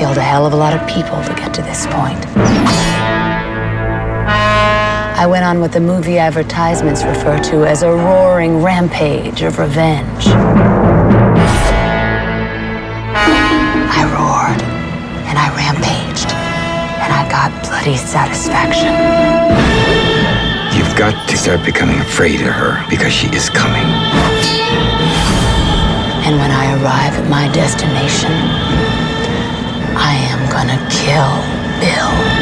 killed a hell of a lot of people to get to this point. I went on what the movie advertisements refer to as a roaring rampage of revenge. I roared and I rampaged and I got bloody satisfaction. You've got to start becoming afraid of her because she is coming. And when I arrive at my destination, Kill Bill.